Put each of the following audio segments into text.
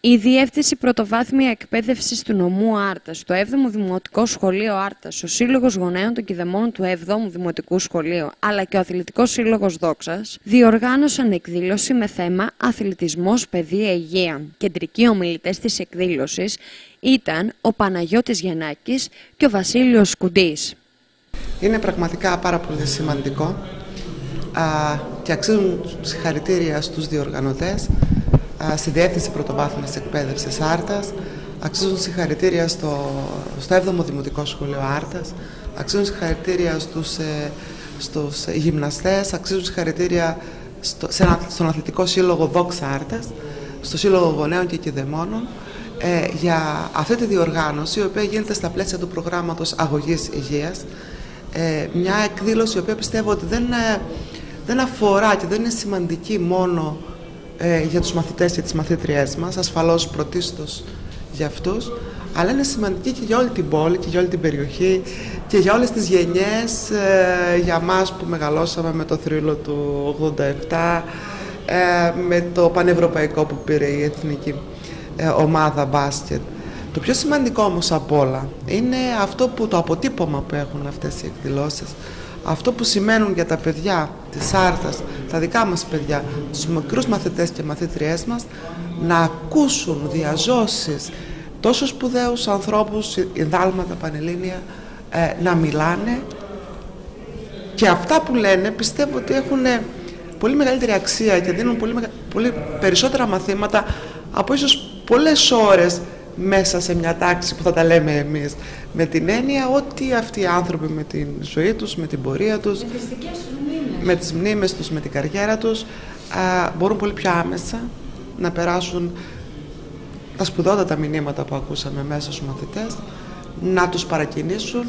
Η Διεύθυνση Πρωτοβάθμια Εκπαίδευσης του Νομού Άρτας, το 7ο Δημοτικό Σχολείο Άρτας, ο Σύλλογος Γονέων των Κηδεμών του 7ου Δημοτικού Σχολείου, αλλά και ο Αθλητικός Σύλλογος Δόξας, διοργάνωσαν εκδήλωση με θέμα Αθλητισμός, Παιδεία, Υγεία. Κεντρικοί ομιλητές της εκδήλωσης ήταν ο Παναγιώτης Γιαννάκης και ο Βασίλειος Κουντής. Είναι πραγματικά πάρα πολύ σημαντικό και αξίζουν συγχαρητήρια στους διοργανωτές στη Διεύθυνση Πρωτοβάθμιας Εκπαίδευσης Άρτας, αξίζουν συγχαρητήρια στο, στο 7ο Δημοτικό Σχολείο Άρτας, αξίζουν συγχαρητήρια στους, ε, στους γυμναστές, αξίζουν συγχαρητήρια στο, σε στον Αθλητικό Σύλλογο Δόξα Άρτας, στο Σύλλογο Γονέων και Κηδεμόνων, ε, για αυτή τη διοργάνωση, η οποία γίνεται στα πλαίσια του προγράμματος Αγωγής Υγείας, ε, μια εκδήλωση η οποία πιστεύω ότι δεν, ε, δεν αφορά και δεν είναι σημαντική μόνο ε, για τους μαθητές και τις μαθήτριές μας, ασφαλώς πρωτίστως για αυτούς, αλλά είναι σημαντική και για όλη την πόλη και για όλη την περιοχή και για όλες τις γενιές, ε, για μας που μεγαλώσαμε με το θρύλο του 87, ε, με το πανευρωπαϊκό που πήρε η εθνική ομάδα μπάσκετ. Το πιο σημαντικό όμως από όλα είναι αυτό που το αποτύπωμα που έχουν αυτές οι εκδηλώσεις αυτό που σημαίνουν για τα παιδιά της Άρτας, τα δικά μας παιδιά, τους μικρούς μαθητές και μαθήτριές μας, να ακούσουν διαζώσεις τόσο σπουδαίους ανθρώπους, ιδάλματα, πανελλήνια, ε, να μιλάνε. Και αυτά που λένε πιστεύω ότι έχουν πολύ μεγαλύτερη αξία και δίνουν πολύ, πολύ περισσότερα μαθήματα από ίσως πολλές ώρες μέσα σε μια τάξη που θα τα λέμε εμείς με την έννοια ότι αυτοί οι άνθρωποι με την ζωή τους, με την πορεία τους με τις, με τις μνήμες τους, με την καριέρα τους α, μπορούν πολύ πιο άμεσα να περάσουν τα σπουδότατα μηνύματα που ακούσαμε μέσα στους μαθητές να τους παρακινήσουν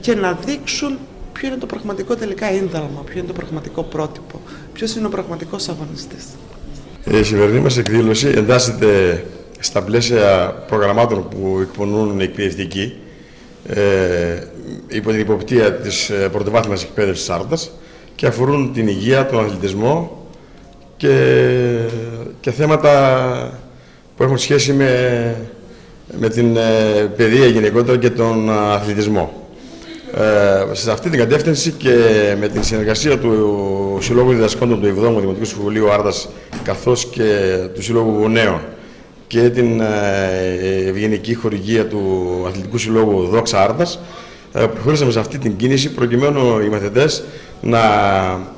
και να δείξουν ποιο είναι το πραγματικό τελικά ίνδαλμα, ποιο είναι το πραγματικό πρότυπο, ποιος είναι ο πραγματικός αγωνιστής. Η σημερινή μας εκδήλωση εντάσσεται στα πλαίσια προγραμμάτων που εκπονούν οι εκπαιδευτικοί ε, υπό την υποπτία της ε, πρωτοβάθμιας εκπαίδευσης Άρτας και αφορούν την υγεία, τον αθλητισμό και, και θέματα που έχουν σχέση με, με την ε, παιδεία γενικότερα και τον αθλητισμό. Ε, σε αυτή την κατεύθυνση και με την συνεργασία του Συλλόγου Διδασκόντων του 7ου Δημοτικού Σχολείου Άρτας καθώς και του Συλλόγου Γονέων και την ε, ευγενική χορηγία του Αθλητικού Συλλόγου Δόξα Άρτας ε, προχωρήσαμε σε αυτή την κίνηση προκειμένου οι μαθητές να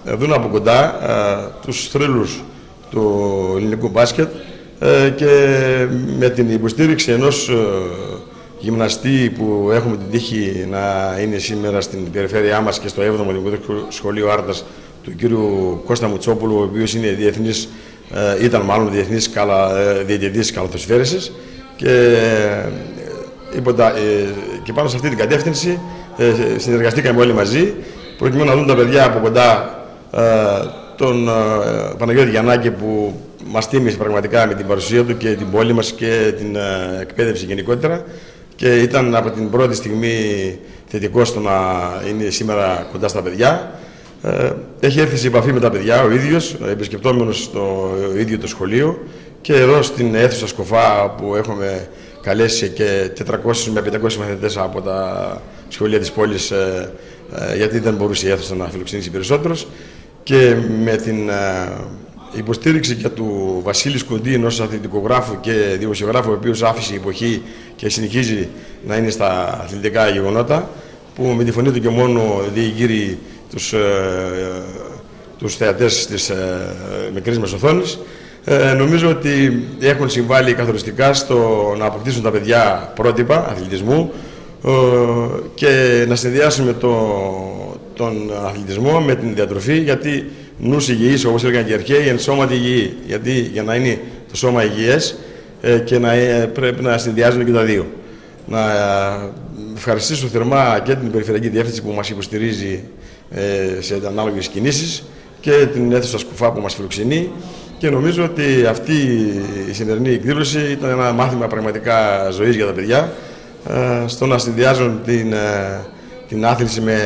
δουν από κοντά ε, τους θρύλους του ελληνικού μπάσκετ και με την υποστήριξη ενός γυμναστή που έχουμε την τύχη να είναι σήμερα στην περιφέρειά μας και στο 7ο Δημοτικό Σχολείο Άρτας του κ. Κώστα Μουτσόπουλου, ο οποίος είναι διεθνής ε, ήταν μάλλον διεθνής καλα, ε, διαιτητής καλαθοσφαίρεσης και, ε, και πάνω σε αυτή την κατεύθυνση συνεργαστήκαμε όλοι μαζί προκειμένου να δουν τα παιδιά από κοντά τον Παναγιώτη Γιαννάκη που μας τίμησε πραγματικά με την παρουσία του και την πόλη μας και την εκπαίδευση γενικότερα και ήταν από την πρώτη στιγμή θετικό στο να είναι σήμερα κοντά στα παιδιά. Ε, έχει έρθει σε επαφή με τα παιδιά ο ίδιος, επισκεπτόμενος στο ίδιο το σχολείο και εδώ στην αίθουσα Σκοφά που έχουμε καλέσει και 400 με 500 μαθητές από τα σχολεία της πόλης ε, ε, γιατί δεν μπορούσε η αίθουσα να φιλοξενήσει περισσότερος και με την υποστήριξη και του Βασίλη Σκοντή, ενός αθλητικογράφου και δημοσιογράφου, ο οποίος άφησε η εποχή και συνεχίζει να είναι στα αθλητικά γεγονότα, που με τη φωνή του και μόνο διηγείρει τους, ε, τους θεατές της ε, μικρής μας οθόνης. Ε, νομίζω ότι έχουν συμβάλει καθοριστικά στο να αποκτήσουν τα παιδιά πρότυπα αθλητισμού ε, και να συνδυάσουμε το, τον αθλητισμό με την διατροφή γιατί νους υγιής όπως έλεγαν και οι αρχαίοι εν σώματι υγιή γιατί για να είναι το σώμα υγιές ε, και να, ε, πρέπει να συνδυάζονται και τα δύο. Να ευχαριστήσω θερμά και την Περιφερειακή Διεύθυνση που μας υποστηρίζει ε, σε ανάλογες κινήσεις και την αίθουσα Σκουφά που μας φιλοξενεί. Και νομίζω ότι αυτή η σημερινή εκδήλωση ήταν ένα μάθημα πραγματικά ζωής για τα παιδιά ε, στο να συνδυάζουν την, ε, την άθληση με,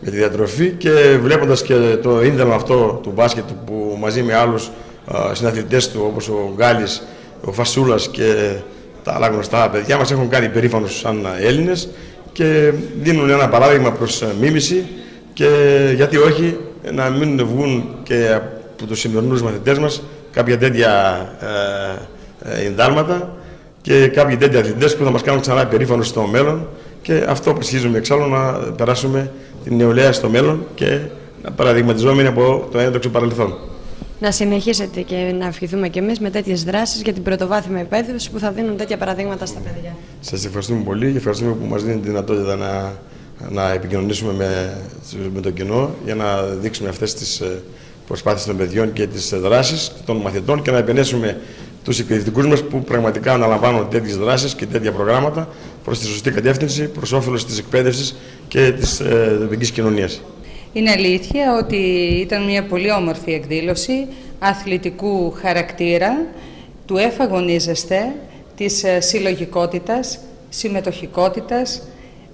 με τη διατροφή και βλέποντας και το ίνδεμα αυτό του μπάσκετ που μαζί με άλλους συναθλητές του όπως ο Γκάλης ο Φασούλας και τα άλλα γνωστά παιδιά μας έχουν κάνει περήφανος σαν Έλληνες και δίνουν ένα παράδειγμα προς μίμηση και γιατί όχι να μην βγουν και από τους σημερινούς μαθητές μας κάποια τέτοια ε, ε, και κάποιοι τέτοιοι αθλητές που θα μας κάνουν ξανά περήφανος στο μέλλον και αυτό προσχίζουμε εξάλλου να περάσουμε την νεολαία στο μέλλον και να παραδειγματιζόμενοι από το έντοξο παρελθόν. Να συνεχίσετε και να ευχηθούμε και εμείς με τέτοιες δράσεις για την πρωτοβάθμια εκπαίδευση που θα δίνουν τέτοια παραδείγματα στα παιδιά. Σας ευχαριστούμε πολύ και ευχαριστούμε που μας δίνετε τη δυνατότητα να, να επικοινωνήσουμε με, με το κοινό για να δείξουμε αυτές τις ε, προσπάθειες των παιδιών και τις δράσεις των μαθητών και να επενέσουμε τους εκπαιδευτικούς μας που πραγματικά αναλαμβάνουν τέτοιες δράσεις και τέτοια προγράμματα προς τη σωστή κατεύθυνση, προς όφελος της εκπαίδευσης και της ε, κοινωνίας. Είναι αλήθεια ότι ήταν μια πολύ όμορφη εκδήλωση αθλητικού χαρακτήρα, του εφαγωνίζεστε, της ε, συλλογικότητας, συμμετοχικότητας,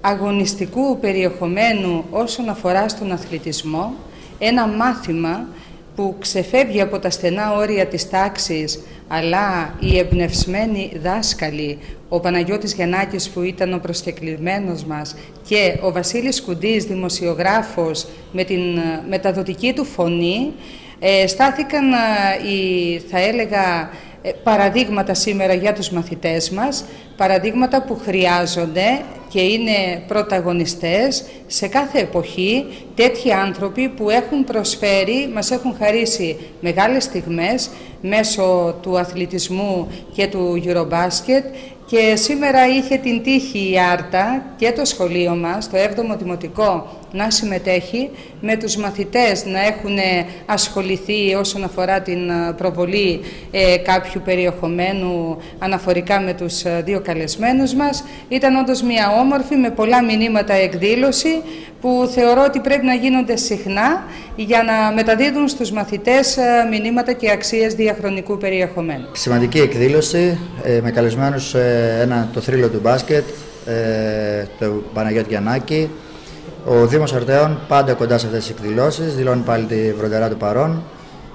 αγωνιστικού περιεχομένου όσον αφορά στον αθλητισμό, ένα μάθημα που ξεφεύγει από τα στενά όρια της τάξης, αλλά οι εμπνευσμένοι δάσκαλοι, ο Παναγιώτης Γιαννάκης που ήταν ο προσκεκλημένος μας και ο Βασίλης Κουντής, δημοσιογράφος, με την μεταδοτική του φωνή, ε, στάθηκαν, οι, θα έλεγα, ε, παραδείγματα σήμερα για τους μαθητές μας, παραδείγματα που χρειάζονται και είναι πρωταγωνιστές σε κάθε εποχή τέτοιοι άνθρωποι που έχουν προσφέρει, μας έχουν χαρίσει μεγάλες στιγμές μέσω του αθλητισμού και του Eurobasket και σήμερα είχε την τύχη η Άρτα και το σχολείο μας, το 7ο Δημοτικό, να συμμετέχει, με τους μαθητές να έχουν ασχοληθεί όσον αφορά την ε, προβολή ε, κάποιου περιεχομένου αναφορικά με τους ε, δύο καλεσμένους μας. Ήταν όντως μια όμορφη με πολλά μηνύματα εκδήλωση που θεωρώ ότι πρέπει να γίνονται συχνά για να μεταδίδουν στους μαθητές μηνύματα και αξίες διαχρονικού περιεχομένου. Σημαντική εκδήλωση με καλεσμένους ένα, το θρύλο του μπάσκετ, το Παναγιώτη Γιαννάκη, ο Δήμος Αρτέων πάντα κοντά σε αυτές τις εκδηλώσεις, δηλώνει πάλι τη βροντερά του παρόν.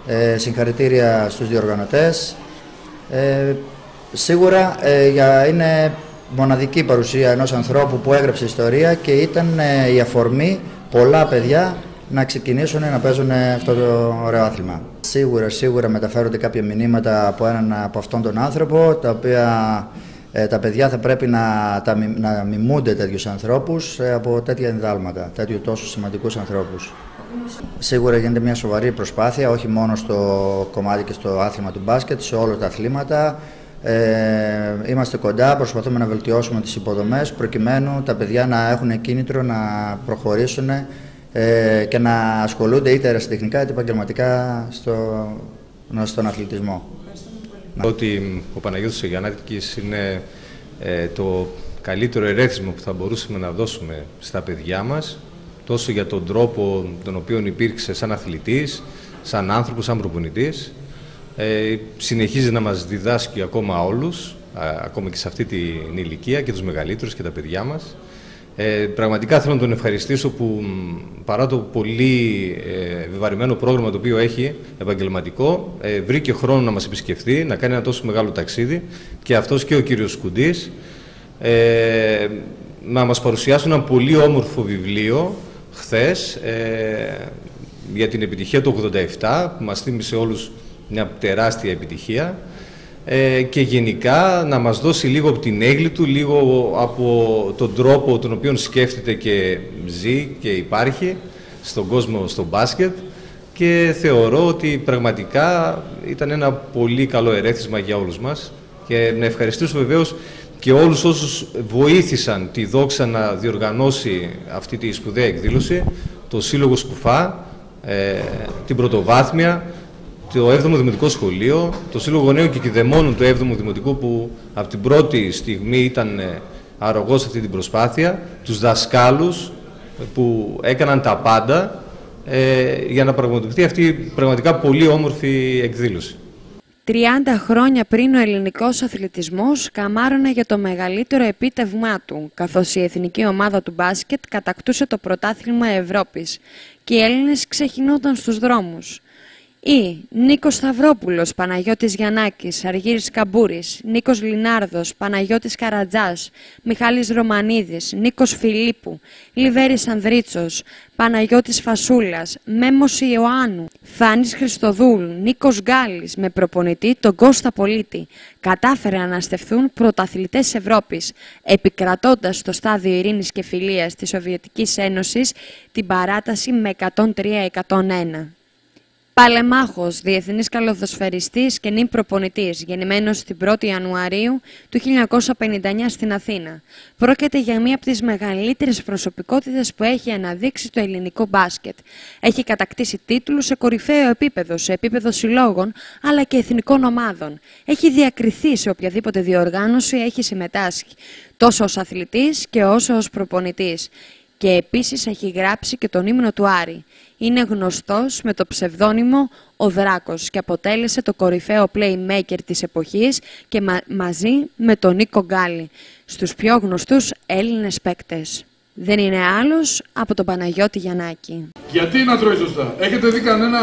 Ε, συγχαρητήρια στους διοργανωτές. Ε, σίγουρα ε, για, είναι μοναδική παρουσία ενός ανθρώπου που έγραψε ιστορία και ήταν ε, η αφορμή πολλά παιδιά να ξεκινήσουν να παίζουν αυτό το ωραίο άθλημα. Σίγουρα, σίγουρα μεταφέρονται κάποια μηνύματα από έναν από αυτόν τον άνθρωπο, τα οποία ε, τα παιδιά θα πρέπει να, τα, να μιμούνται τέτοιους ανθρώπους ε, από τέτοια ενδάλματα, τέτοιου τόσο σημαντικούς ανθρώπους. Σίγουρα γίνεται μια σοβαρή προσπάθεια, όχι μόνο στο κομμάτι και στο άθλημα του μπάσκετ, σε όλα τα αθλήματα. Ε, είμαστε κοντά, προσπαθούμε να βελτιώσουμε τις υποδομές προκειμένου τα παιδιά να έχουν κίνητρο να προχωρήσουν ε, και να ασχολούνται είτε ερασιτεχνικά είτε επαγγελματικά στο, στον αθλητισμό. Ότι ο Παναγιώτης Γιαννάκης είναι ε, το καλύτερο ερέθισμα που θα μπορούσαμε να δώσουμε στα παιδιά μας, τόσο για τον τρόπο τον οποίο υπήρξε σαν αθλητής, σαν άνθρωπος, σαν προπονητής. Ε, συνεχίζει να μας διδάσκει ακόμα όλους, ακόμα και σε αυτή την ηλικία και τους μεγαλύτερους και τα παιδιά μας. Ε, πραγματικά θέλω να τον ευχαριστήσω που παρά το πολύ ε, βεβαρημένο πρόγραμμα το οποίο έχει επαγγελματικό, ε, βρήκε χρόνο να μας επισκεφθεί, να κάνει ένα τόσο μεγάλο ταξίδι. Και αυτός και ο κύριος Κουντής ε, να μας παρουσιάσουν ένα πολύ όμορφο βιβλίο χθες ε, για την επιτυχία του 87 που μας θύμισε όλους μια τεράστια επιτυχία ε, και γενικά να μας δώσει λίγο από την έγκλη του, λίγο από τον τρόπο τον οποίο σκέφτεται και ζει και υπάρχει στον κόσμο στο μπάσκετ. Και θεωρώ ότι πραγματικά ήταν ένα πολύ καλό ερέθισμα για όλους μας. Και να ευχαριστήσω βεβαίως και όλους όσους βοήθησαν τη Δόξα να διοργανώσει αυτή τη σπουδαία εκδήλωση, το Σύλλογος Σκουφά, ε, την Πρωτοβάθμια, το 7ο Δημοτικό Σχολείο, το Σύλλογο Γονέων και Κηδεμόνων του 7ου Δημοτικού που από την πρώτη στιγμή ήταν ε, αρρωγός σε αυτή την προσπάθεια, τους δασκάλους που έκαναν τα πάντα ε, για να πραγματοποιηθεί αυτή η πραγματικά πολύ όμορφη εκδήλωση. 30 χρόνια πριν ο ελληνικός αθλητισμός καμάρωνε για το μεγαλύτερο επίτευγμά του, καθώς η εθνική ομάδα του μπάσκετ κατακτούσε το πρωτάθλημα Ευρώπης και οι Έλληνες ξεχυνόταν στους δρόμους. Ή Νίκος Σταυρόπουλος, Παναγιώτης Γιαννάκης, Αργύρης Καμπούρης, Νίκος Λινάρδος, Παναγιώτης Καρατζάς, Μιχάλης Ρωμανίδης, Νίκος Φιλίππου, Λιβέρης Ανδρίτσος, Παναγιώτης Φασούλας, Μέμος Ιωάννου, Θάνης Χριστοδούλου, Νίκος Γκάλης με προπονητή τον Κώστα Πολίτη κατάφεραν να αναστευθούν πρωταθλητές Ευρώπης, επικρατώντας στο στάδιο ειρήνης και φιλίας της Σοβιετικής Ένωσης την παράταση με 103-101. Παλεμάχος, διεθνής καλοδοσφαιριστής και νυν προπονητής, γεννημένος την 1η Ιανουαρίου του 1959 στην Αθήνα. Πρόκειται για μία από τις μεγαλύτερες προσωπικότητες που έχει αναδείξει το ελληνικό μπάσκετ. Έχει κατακτήσει τίτλους σε κορυφαίο επίπεδο, σε επίπεδο συλλόγων αλλά και εθνικών ομάδων. Έχει διακριθεί σε οποιαδήποτε διοργάνωση έχει συμμετάσχει, τόσο ως αθλητής και όσο ως προπονητής. Και επίσης έχει γράψει και τον ύμνο του Άρη είναι γνωστός με το ψευδόνυμο «Ο Δράκος» και αποτέλεσε το κορυφαίο playmaker της εποχής και μαζί με τον Νίκο Γκάλι, στους πιο γνωστούς Έλληνες παίκτες. Δεν είναι άλλος από τον Παναγιώτη Γιαννάκη. Γιατί να τρώει σωστά; Έχετε δει κανένα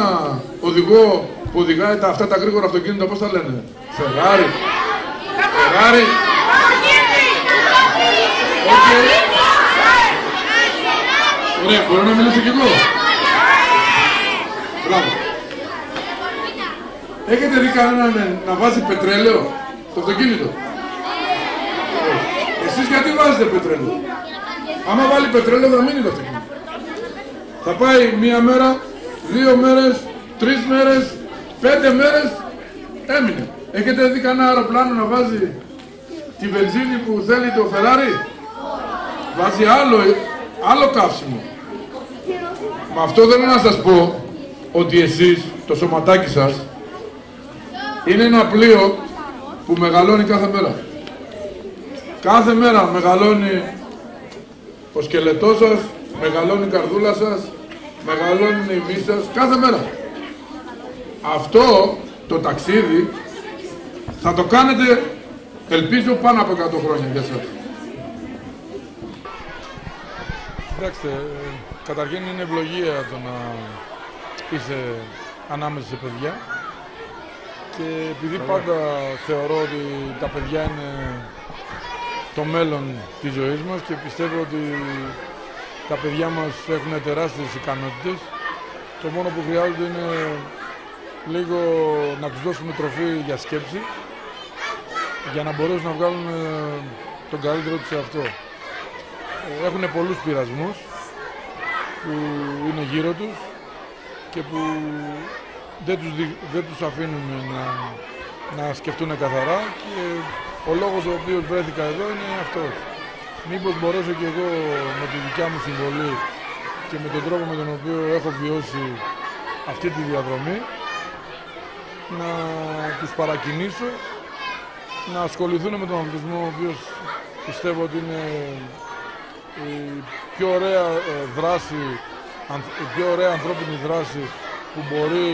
οδηγό που οδηγάει τα, αυτά τα γρήγορα αυτοκίνητα, πώς τα λένε; Φεράρι. Φεράρι. Ωραία, μπορώ να μιλήσω κι εγώ. Μπράβο. Έχετε δει κανέναν να βάζει πετρέλαιο στο αυτοκίνητο; Εσείς γιατί βάζετε πετρέλαιο; Άμα βάλει πετρέλαιο θα μείνει το αυτοκίνητο. Θα πάει μία μέρα, δύο μέρες, τρεις μέρες, πέντε μέρες, έμεινε. Έχετε δει κανένα αεροπλάνο να βάζει τη βενζίνη που θέλει το Φεράρι. Βάζει άλλο, άλλο καύσιμο. Με αυτό θέλω να σας πω ότι εσείς, το σωματάκι σας, είναι ένα πλοίο που μεγαλώνει κάθε μέρα. Κάθε μέρα μεγαλώνει ο σκελετός σας, μεγαλώνει η καρδούλα σας, μεγαλώνει η μύση σας, κάθε μέρα. Αυτό το ταξίδι θα το κάνετε, ελπίζω, πάνω από 100 χρόνια για σας. Κοιτάξτε, καταρχήν είναι ευλογία το να είσαι ανάμεσα σε παιδιά. Και επειδή πάντα θεωρώ ότι τα παιδιά είναι το μέλλον της ζωής μας και πιστεύω ότι τα παιδιά μας έχουν τεράστιες ικανότητες το μόνο που χρειάζεται είναι λίγο να τους δώσουμε τροφή για σκέψη για να μπορέσουν να βγάλουν ε, τον καλύτερο τους αυτό. Έχουν πολλούς πειρασμούς που είναι γύρω τους και που δεν τους, δεν τους αφήνουν να, να σκεφτούν καθαρά και ο λόγος ο οποίος βρέθηκα εδώ είναι αυτός. Μήπως μπορέσω και εγώ με τη δικιά μου συμβολή και με τον τρόπο με τον οποίο έχω βιώσει αυτή τη διαδρομή να τους παρακινήσω να ασχοληθούν με τον αθλητισμό ο οποίος πιστεύω ότι είναι η πιο ωραία ε, δράση η πιο ωραία ανθρώπινη δράση που μπορεί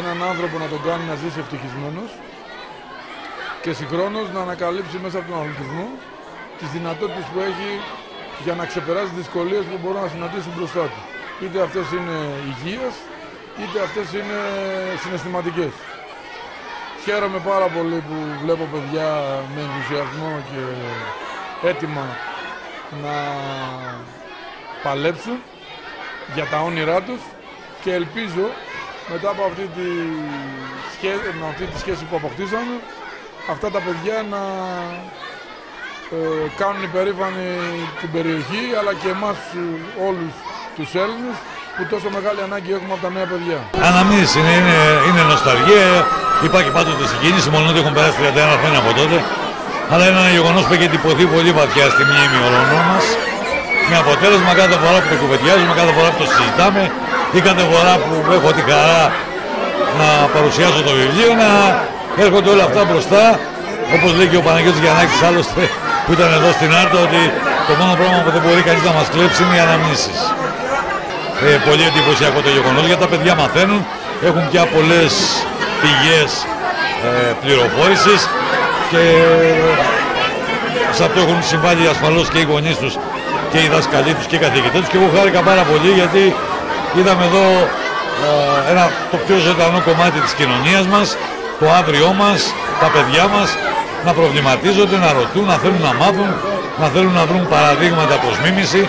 έναν άνθρωπο να τον κάνει να ζήσει ευτυχισμένος και συγχρόνως να ανακαλύψει μέσα από τον αθλητισμό τις δυνατότητες που έχει για να ξεπεράσει τις δυσκολίες που μπορούν να συναντήσουν μπροστά του. Είτε αυτές είναι υγείας, είτε αυτές είναι συναισθηματικές. Χαίρομαι πάρα πολύ που βλέπω παιδιά με ενθουσιασμό και έτοιμα να παλέψουν για τα όνειρά τους και ελπίζω μετά από αυτή τη, σχέση, με αυτή τη σχέση που αποκτήσαμε αυτά τα παιδιά να ε, κάνουν υπερήφανη την περιοχή αλλά και εμάς όλους τους Έλληνες που τόσο μεγάλη ανάγκη έχουμε από τα νέα παιδιά. Αναμνήσεις είναι, είναι, είναι νοσταλγία, υπάρχει πάντοτε συγκίνηση, μόνο ότι έχουν περάσει 31 χρόνια από τότε. Αλλά είναι ένα γεγονός που έχει εντυπωθεί πολύ βαθιά στη μνήμη όλων μας. Με αποτέλεσμα κάθε φορά που το κουβεντιάζουμε, κάθε φορά που το συζητάμε ή κάθε φορά που έχω τη χαρά να παρουσιάσω το βιβλίο να έρχονται όλα αυτά μπροστά. Όπως λέει και ο Παναγιώτης Γιαννάκης άλλωστε που ήταν εδώ στην Άρτα ότι το μόνο πράγμα που δεν μπορεί κανείς να μας κλέψει είναι οι αναμνήσεις. Ε, πολύ εντυπωσιακό το γεγονός γιατί τα παιδιά μαθαίνουν, έχουν πια πολλές πηγές ε, πληροφόρησης και σε αυτό έχουν συμβάλει ασφαλώς και οι γονείς τους και οι δασκαλοί τους και οι καθηγητές τους και εγώ χάρηκα πάρα πολύ γιατί είδαμε εδώ ε, ένα, το πιο ζωντανό κομμάτι της κοινωνίας μας, το αύριό μας, τα παιδιά μας, να προβληματίζονται, να ρωτούν, να θέλουν να μάθουν, να θέλουν να βρουν παραδείγματα προς μίμηση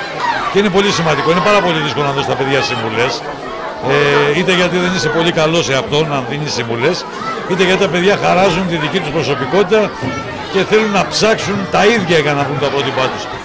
και είναι πολύ σημαντικό. Είναι πάρα πολύ δύσκολο να δώσει τα παιδιά συμβουλές, ε, είτε γιατί δεν είσαι πολύ καλός σε αυτό να δίνει συμβουλές, είτε γιατί τα παιδιά χαράζουν τη δική τους προσωπικότητα και θέλουν να ψάξουν τα ίδια για να βρουν τα πρότυπά τους.